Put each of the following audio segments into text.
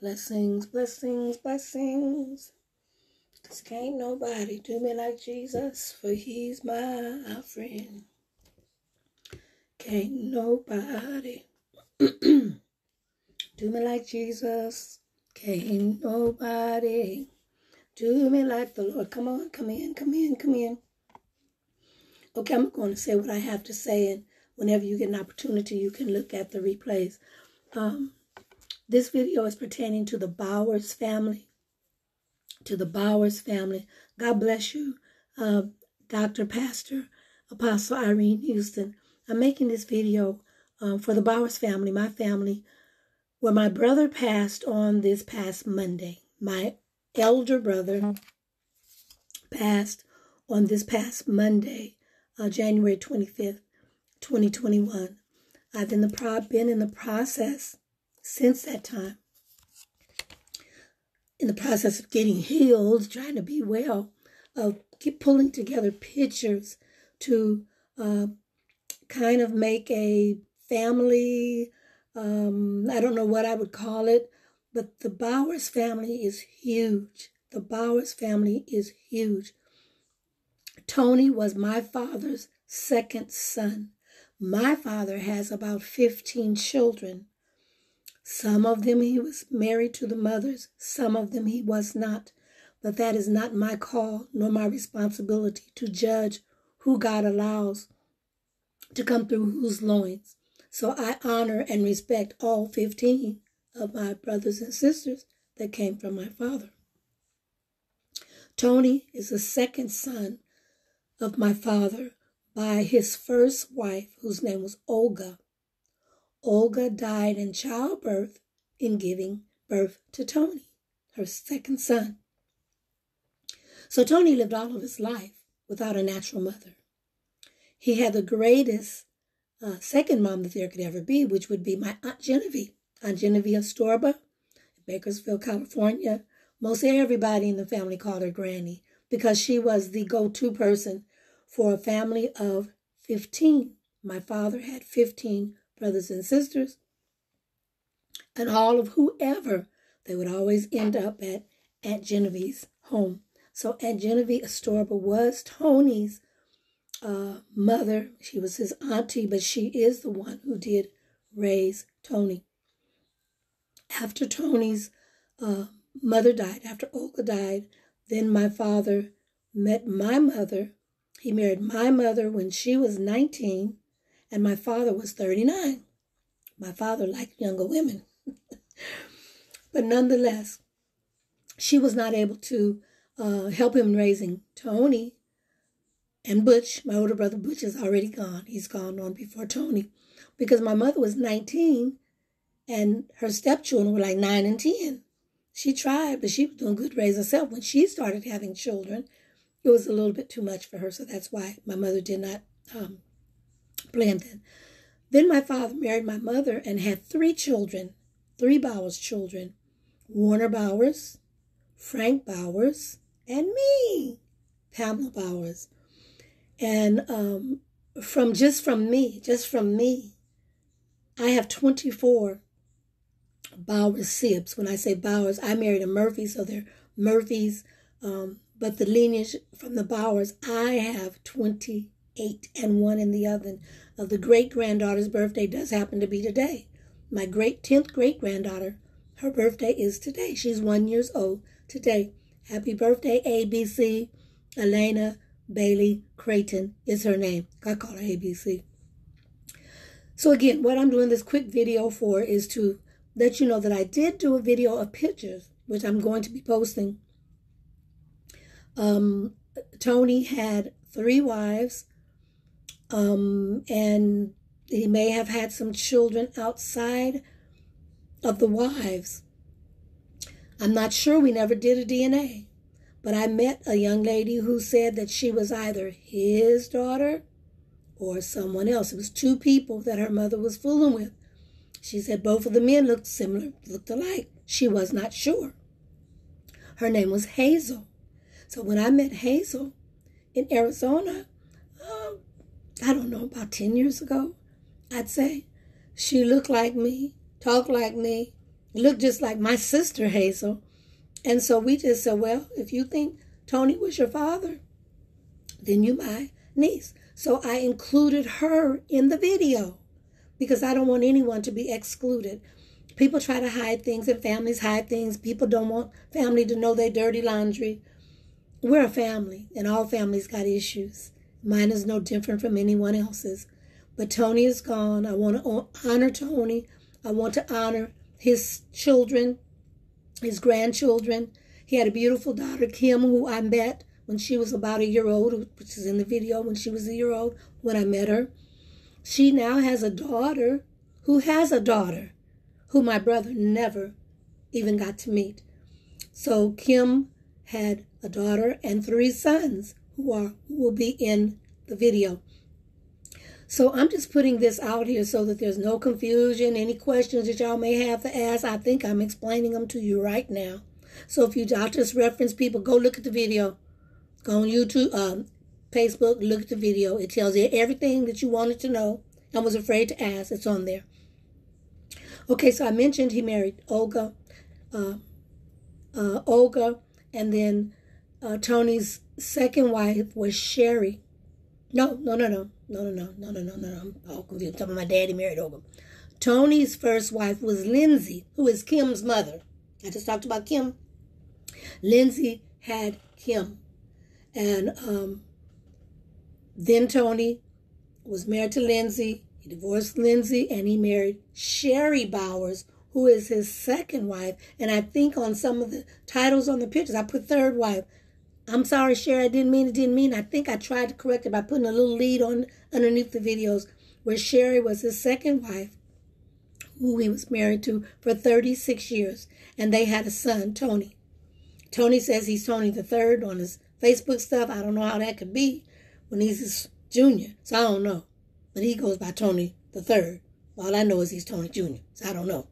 Blessings, blessings, blessings. Cause can't nobody do me like Jesus, for he's my friend. Can't nobody do me like Jesus. Can't nobody do me like the Lord. Come on, come in, come in, come in. Okay, I'm going to say what I have to say, and whenever you get an opportunity, you can look at the replays. Um, this video is pertaining to the Bowers family. To the Bowers family. God bless you, uh, Dr. Pastor, Apostle Irene Houston. I'm making this video um, for the Bowers family, my family, where my brother passed on this past Monday. My elder brother passed on this past Monday, uh, January 25th, 2021. I've in the pro- been in the process since that time, in the process of getting healed, trying to be well, of keep pulling together pictures to uh, kind of make a family. Um, I don't know what I would call it, but the Bowers family is huge. The Bowers family is huge. Tony was my father's second son. My father has about 15 children. Some of them he was married to the mothers, some of them he was not. But that is not my call nor my responsibility to judge who God allows to come through whose loins. So I honor and respect all 15 of my brothers and sisters that came from my father. Tony is the second son of my father by his first wife, whose name was Olga. Olga died in childbirth in giving birth to Tony, her second son. So Tony lived all of his life without a natural mother. He had the greatest uh, second mom that there could ever be, which would be my Aunt Genevieve, Aunt Genevieve Storba, Bakersfield, California. Most everybody in the family called her Granny because she was the go-to person for a family of 15. My father had 15 brothers and sisters, and all of whoever, they would always end up at Aunt Genevieve's home. So Aunt Genevieve Astorba was Tony's uh, mother. She was his auntie, but she is the one who did raise Tony. After Tony's uh, mother died, after Olga died, then my father met my mother. He married my mother when she was 19 and my father was 39. My father liked younger women. but nonetheless, she was not able to uh, help him raising Tony. And Butch, my older brother Butch, is already gone. He's gone on before Tony. Because my mother was 19 and her stepchildren were like 9 and 10. She tried, but she was doing good raise herself. When she started having children, it was a little bit too much for her. So that's why my mother did not um, Blandon. Then my father married my mother and had three children, three Bowers children Warner Bowers, Frank Bowers, and me, Pamela Bowers. And um, from just from me, just from me, I have 24 Bowers sibs. When I say Bowers, I married a Murphy, so they're Murphys. Um, but the lineage from the Bowers, I have 20 eight and one in the oven. Of the great granddaughter's birthday does happen to be today. My great 10th great granddaughter, her birthday is today. She's one years old today. Happy birthday, ABC. Elena Bailey Creighton is her name. I call her ABC. So again, what I'm doing this quick video for is to let you know that I did do a video of pictures, which I'm going to be posting. Um, Tony had three wives um, and he may have had some children outside of the wives. I'm not sure. We never did a DNA. But I met a young lady who said that she was either his daughter or someone else. It was two people that her mother was fooling with. She said both of the men looked similar, looked alike. She was not sure. Her name was Hazel. So when I met Hazel in Arizona, um, I don't know, about 10 years ago, I'd say. She looked like me, talked like me, looked just like my sister Hazel. And so we just said, well, if you think Tony was your father, then you my niece. So I included her in the video because I don't want anyone to be excluded. People try to hide things and families hide things. People don't want family to know their dirty laundry. We're a family and all families got issues. Mine is no different from anyone else's. But Tony is gone. I want to honor Tony. I want to honor his children, his grandchildren. He had a beautiful daughter, Kim, who I met when she was about a year old, which is in the video when she was a year old when I met her. She now has a daughter who has a daughter who my brother never even got to meet. So Kim had a daughter and three sons who are who will be in the video. So I'm just putting this out here so that there's no confusion, any questions that y'all may have to ask. I think I'm explaining them to you right now. So if you just reference people, go look at the video. Go on YouTube, um, Facebook, look at the video. It tells you everything that you wanted to know and was afraid to ask. It's on there. Okay, so I mentioned he married Olga, uh, uh, Olga, and then uh, Tony's second wife was Sherry. No, no, no, no, no, no, no, no, no, no, no. I'm all confused. I'm talking about my daddy married Olga. Tony's first wife was Lindsay, who is Kim's mother. I just talked about Kim. Lindsay had Kim. And um, then Tony was married to Lindsay. He divorced Lindsay and he married Sherry Bowers, who is his second wife. And I think on some of the titles on the pictures, I put third wife. I'm sorry, Sherry, I didn't mean it, didn't mean. I think I tried to correct it by putting a little lead on underneath the videos where Sherry was his second wife, who he was married to for 36 years, and they had a son, Tony. Tony says he's Tony the third on his Facebook stuff. I don't know how that could be when he's his junior, so I don't know. But he goes by Tony the third. All I know is he's Tony Jr., so I don't know.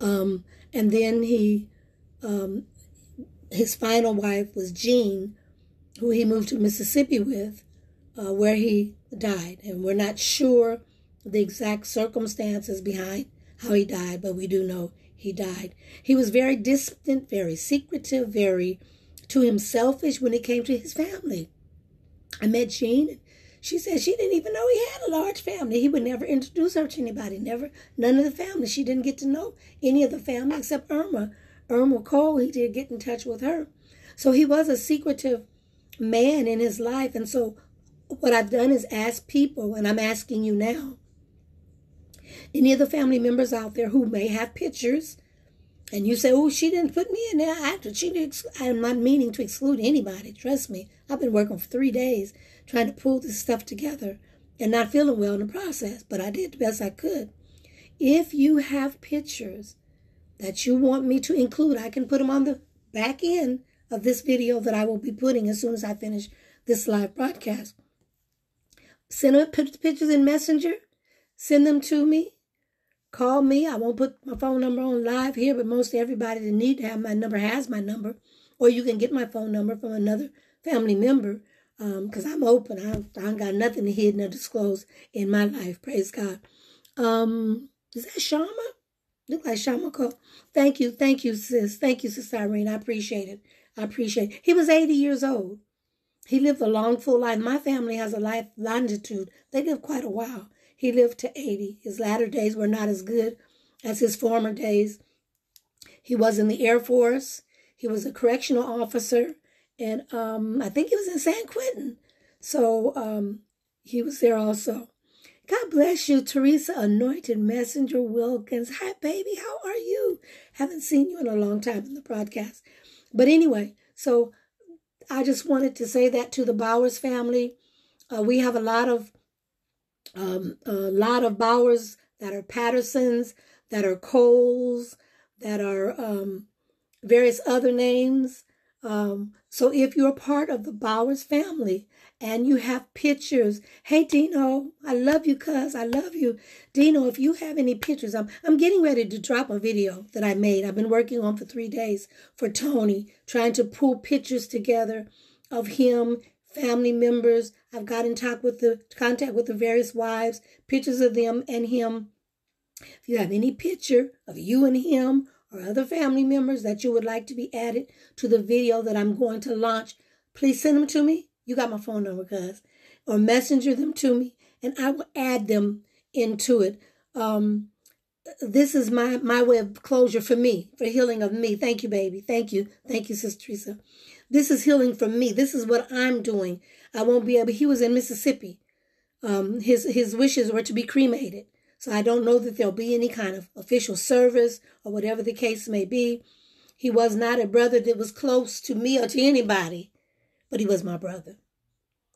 Um, and then he um, his final wife was Jean, who he moved to Mississippi with, uh, where he died. And we're not sure the exact circumstances behind how he died, but we do know he died. He was very distant, very secretive, very to himself when it came to his family. I met Jean. She said she didn't even know he had a large family. He would never introduce her to anybody, never, none of the family. She didn't get to know any of the family except Irma, Irma Cole, he did get in touch with her. So he was a secretive man in his life. And so what I've done is ask people, and I'm asking you now, any of the family members out there who may have pictures, and you say, oh, she didn't put me in there. I, she didn't, I'm not meaning to exclude anybody. Trust me. I've been working for three days trying to pull this stuff together and not feeling well in the process, but I did the best I could. If you have pictures that you want me to include, I can put them on the back end of this video that I will be putting as soon as I finish this live broadcast. Send them pictures in Messenger. Send them to me. Call me. I won't put my phone number on live here, but most everybody that need to have my number has my number. Or you can get my phone number from another family member because um, I'm open. I, I got nothing to hide or disclose in my life. Praise God. Um, is that Shama? Look like Shamako. Thank you. Thank you, sis. Thank you, sis Irene. I appreciate it. I appreciate it. He was 80 years old. He lived a long, full life. My family has a life longitude. They live quite a while. He lived to 80. His latter days were not as good as his former days. He was in the Air Force. He was a correctional officer. And um, I think he was in San Quentin. So um, he was there also. God bless you, Teresa Anointed Messenger Wilkins. Hi, baby. How are you? Haven't seen you in a long time in the broadcast. But anyway, so I just wanted to say that to the Bowers family. Uh, we have a lot of um, a lot of Bowers that are Pattersons, that are Coles, that are um, various other names. Um, so if you're part of the Bowers family and you have pictures, hey Dino, I love you, cuz I love you. Dino, if you have any pictures, I'm I'm getting ready to drop a video that I made. I've been working on for three days for Tony, trying to pull pictures together of him, family members. I've got in talk with the contact with the various wives, pictures of them and him If you have any picture of you and him or other family members that you would like to be added to the video that I'm going to launch, please send them to me. You got my phone number, cuz. Or messenger them to me, and I will add them into it. Um, this is my my way of closure for me, for healing of me. Thank you, baby. Thank you. Thank you, Sister Teresa. This is healing for me. This is what I'm doing. I won't be able. He was in Mississippi. Um, his his wishes were to be cremated. So I don't know that there'll be any kind of official service or whatever the case may be. He was not a brother that was close to me or to anybody, but he was my brother.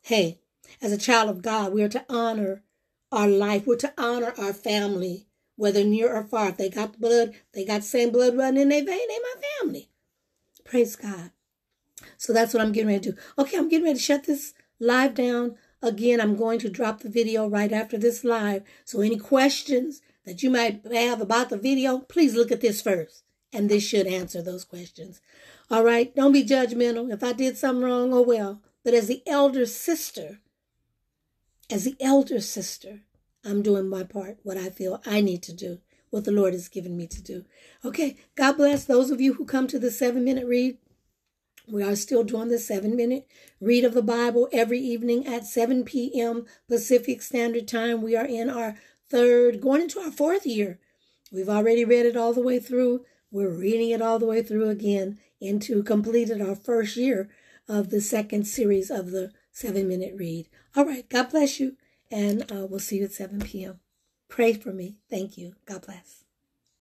Hey, as a child of God, we are to honor our life. We're to honor our family, whether near or far. If they got blood, they got the same blood running in their vein, they my family. Praise God. So that's what I'm getting ready to do. Okay, I'm getting ready to shut this live down. Again, I'm going to drop the video right after this live. So any questions that you might have about the video, please look at this first. And this should answer those questions. All right. Don't be judgmental. If I did something wrong, oh well. But as the elder sister, as the elder sister, I'm doing my part, what I feel I need to do, what the Lord has given me to do. Okay. God bless those of you who come to the seven minute read. We are still doing the seven minute read of the Bible every evening at 7 p.m. Pacific Standard Time. We are in our third, going into our fourth year. We've already read it all the way through. We're reading it all the way through again into completed our first year of the second series of the seven minute read. All right. God bless you. And uh, we'll see you at 7 p.m. Pray for me. Thank you. God bless.